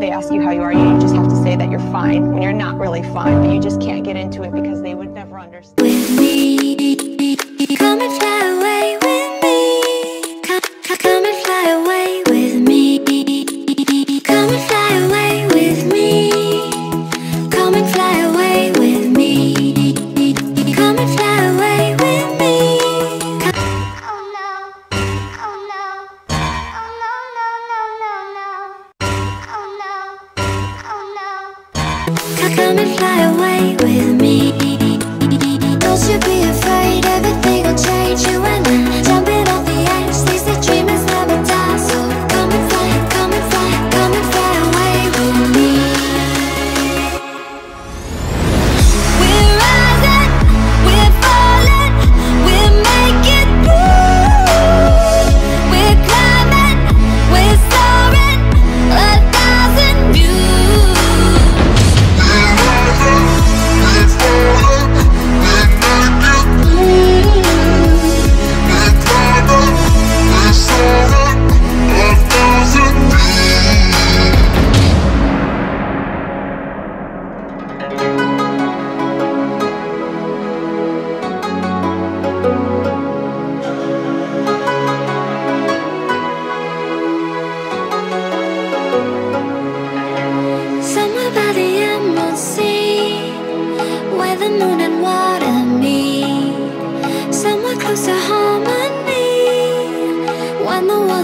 they ask you how you are, you just have to say that you're fine when you're not really fine, but you just can't get into it because they would never understand. with me. Come and fly Come, come and fly away with me. Don't you be afraid,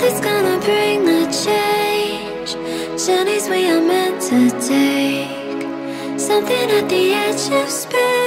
Something's gonna bring the change. Journeys we are meant to take. Something at the edge of space.